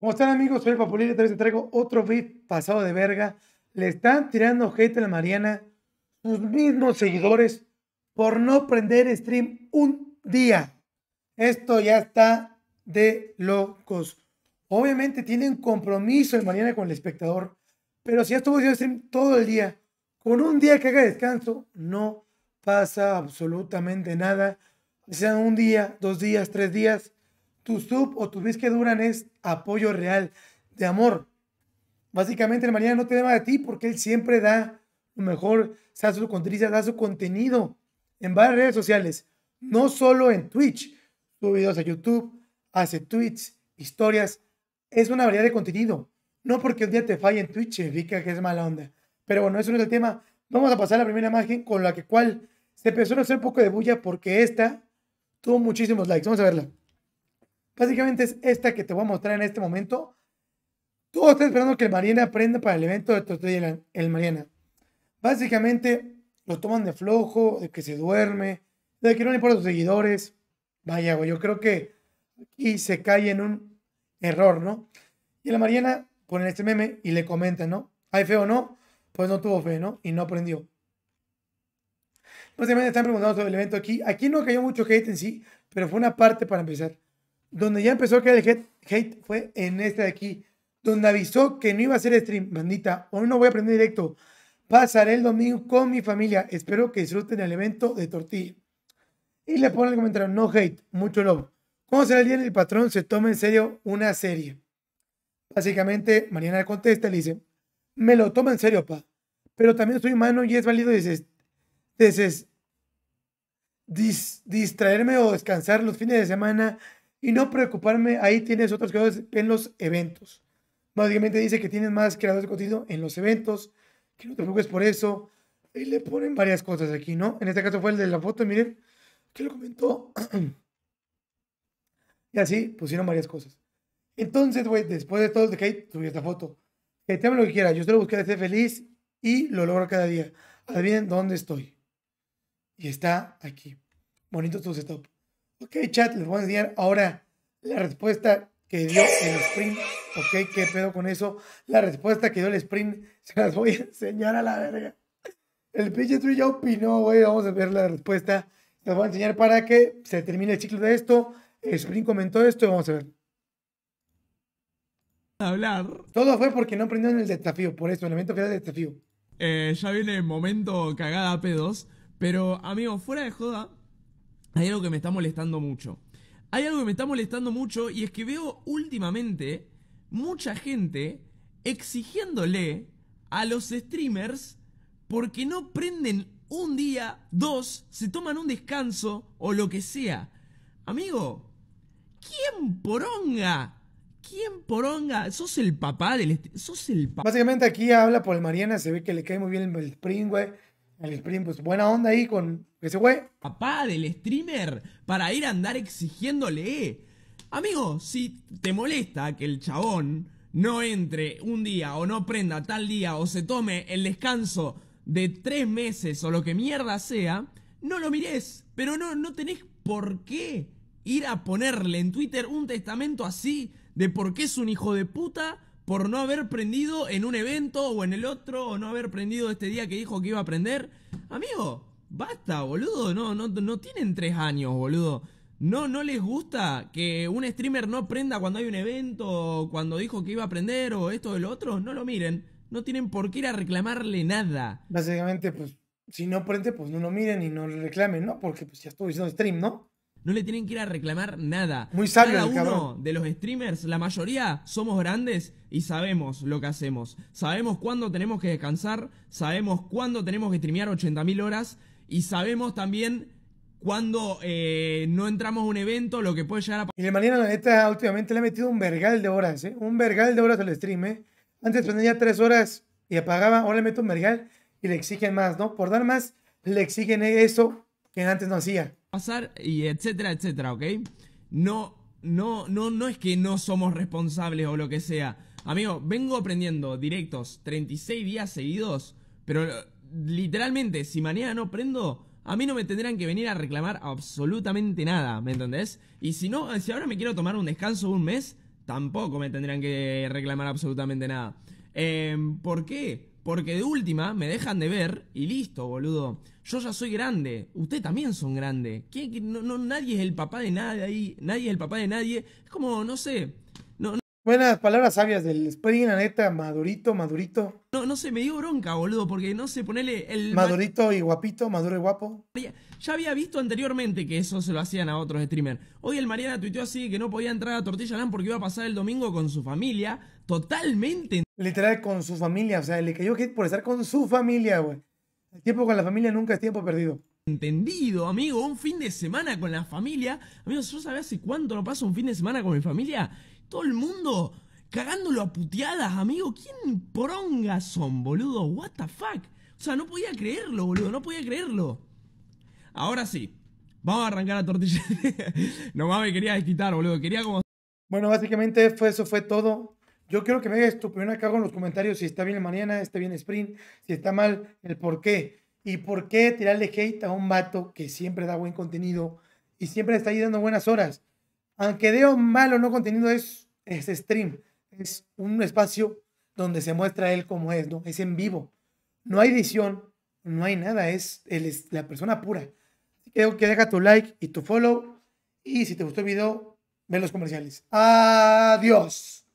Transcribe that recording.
¿Cómo están amigos? Soy el Papulín y esta vez traigo otro beat pasado de verga. Le están tirando hate a la Mariana sus mismos seguidores por no prender stream un día. Esto ya está de locos. Obviamente tienen compromiso el Mariana con el espectador, pero si ya estuvo haciendo stream todo el día, con un día que haga descanso, no pasa absolutamente nada. Sean un día, dos días, tres días tu sub o tus bits que duran es apoyo real, de amor. Básicamente el Mariana no te deba de ti porque él siempre da lo mejor, da su contenido, da su contenido en varias redes sociales, no solo en Twitch, sube videos a YouTube, hace tweets, historias, es una variedad de contenido. No porque un día te falle en Twitch significa que es mala onda. Pero bueno, eso no es el tema. Vamos a pasar a la primera imagen con la que cual se empezó a hacer un poco de bulla porque esta tuvo muchísimos likes. Vamos a verla. Básicamente es esta que te voy a mostrar en este momento. Todo está esperando que el Mariana aprenda para el evento de Tortilla el Mariana. Básicamente lo toman de flojo, de que se duerme, de que no le importa a sus seguidores. Vaya, güey, yo creo que aquí se cae en un error, ¿no? Y la Mariana pone este meme y le comenta, ¿no? ¿Hay fe o no? Pues no tuvo fe, ¿no? Y no aprendió. Básicamente están preguntando sobre el evento aquí. Aquí no cayó mucho hate en sí, pero fue una parte para empezar. Donde ya empezó a caer el hate, fue en este de aquí, donde avisó que no iba a hacer stream, bandita. Hoy no voy a aprender directo. Pasaré el domingo con mi familia. Espero que disfruten el evento de tortilla. Y le pone el comentario, no hate, mucho love. ¿Cómo será el día en el patrón se toma en serio una serie? Básicamente, Mariana contesta y le dice, me lo tomo en serio, pa. Pero también soy humano y es válido distraerme o descansar los fines de semana y no preocuparme, ahí tienes otros creadores en los eventos. Básicamente dice que tienes más creadores de contenido en los eventos, que no te preocupes por eso. Y le ponen varias cosas aquí, ¿no? En este caso fue el de la foto, miren, que lo comentó. y así pusieron varias cosas. Entonces, güey, después de todo el hate, subí esta foto. Hateame lo que quiera, yo solo busqué ser feliz y lo logro cada día. Adivinen dónde estoy. Y está aquí. Bonito tu setup. Ok, chat, les voy a enseñar ahora la respuesta que dio el sprint. Ok, ¿qué pedo con eso? La respuesta que dio el sprint se las voy a enseñar a la verga. El pinche ya opinó, güey. Vamos a ver la respuesta. Les voy a enseñar para que se termine el ciclo de esto. El sprint comentó esto y vamos a ver. Hablar. Todo fue porque no aprendieron el desafío. Por eso, el evento final del desafío. Eh, ya viene el momento cagada pedos. Pero, amigo, fuera de joda, hay algo que me está molestando mucho. Hay algo que me está molestando mucho y es que veo últimamente mucha gente exigiéndole a los streamers porque no prenden un día, dos, se toman un descanso o lo que sea. Amigo, ¿quién poronga? ¿Quién poronga? Sos el papá del... Sos el papá. Básicamente aquí habla por el Mariana, se ve que le cae muy bien el güey. El Spring, pues buena onda ahí con ese güey. Papá del streamer para ir a andar exigiéndole. Amigo, si te molesta que el chabón no entre un día o no prenda tal día o se tome el descanso de tres meses o lo que mierda sea, no lo mires. Pero no, no tenés por qué ir a ponerle en Twitter un testamento así de por qué es un hijo de puta por no haber prendido en un evento o en el otro, o no haber prendido este día que dijo que iba a aprender. Amigo, basta, boludo. No, no, no tienen tres años, boludo. No, no les gusta que un streamer no prenda cuando hay un evento, o cuando dijo que iba a aprender, o esto o lo otro. No lo miren. No tienen por qué ir a reclamarle nada. Básicamente, pues, si no prende, pues no lo miren y no le reclamen, ¿no? Porque pues ya estuvo diciendo stream, ¿no? No le tienen que ir a reclamar nada. Muy sabio Cada el uno cabrón. de los streamers, la mayoría, somos grandes y sabemos lo que hacemos. Sabemos cuándo tenemos que descansar, sabemos cuándo tenemos que streamear 80.000 horas y sabemos también cuándo eh, no entramos a un evento, lo que puede llegar a Y el Mariana, la neta, últimamente le ha metido un vergal de horas, ¿eh? Un vergal de horas al stream, ¿eh? Antes prendía tres horas y apagaba, ahora le meto un vergal y le exigen más, ¿no? Por dar más, le exigen eso que antes no hacía. Pasar y etcétera, etcétera, ¿ok? No, no, no, no es que no somos responsables o lo que sea. Amigo, vengo aprendiendo directos 36 días seguidos, pero eh, literalmente, si mañana no prendo, a mí no me tendrán que venir a reclamar absolutamente nada, ¿me entendés? Y si no, si ahora me quiero tomar un descanso de un mes, tampoco me tendrían que reclamar absolutamente nada. Em, ¿Por qué? Porque de última me dejan de ver y listo, boludo. Yo ya soy grande, ustedes también son grandes. No, no, nadie es el papá de nadie ahí, nadie es el papá de nadie. Es como, no sé, Buenas palabras sabias del Spring, la neta, madurito, madurito. No, no sé, me dio bronca, boludo, porque no sé, ponele el. Madurito y guapito, maduro y guapo. Ya había visto anteriormente que eso se lo hacían a otros streamers. Hoy el Mariana tuiteó así que no podía entrar a Tortilla Land porque iba a pasar el domingo con su familia. Totalmente. Literal con su familia, o sea, le cayó hit por estar con su familia, güey. El tiempo con la familia nunca es tiempo perdido. Entendido, amigo, un fin de semana con la familia. Amigos, ¿yo sabía hace cuánto no paso un fin de semana con mi familia? Todo el mundo cagándolo a puteadas, amigo. ¿Quién porongas son, boludo? What the fuck? O sea, no podía creerlo, boludo, no podía creerlo. Ahora sí, vamos a arrancar la tortilla. Nomás me quería desquitar, boludo. Quería como. Bueno, básicamente fue, eso fue todo. Yo quiero que me hagas tu opinión acá en los comentarios si está bien el Mariana, está bien Sprint, si está mal, el por qué. Y por qué tirarle hate a un vato que siempre da buen contenido y siempre está ahí dando buenas horas aunque deo mal o no contenido, es, es stream. Es un espacio donde se muestra él como es, ¿no? Es en vivo. No hay edición, no hay nada, es, él es la persona pura. Que, que deja tu like y tu follow. Y si te gustó el video, ve los comerciales. Adiós.